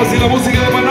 palmas y la música de Maná.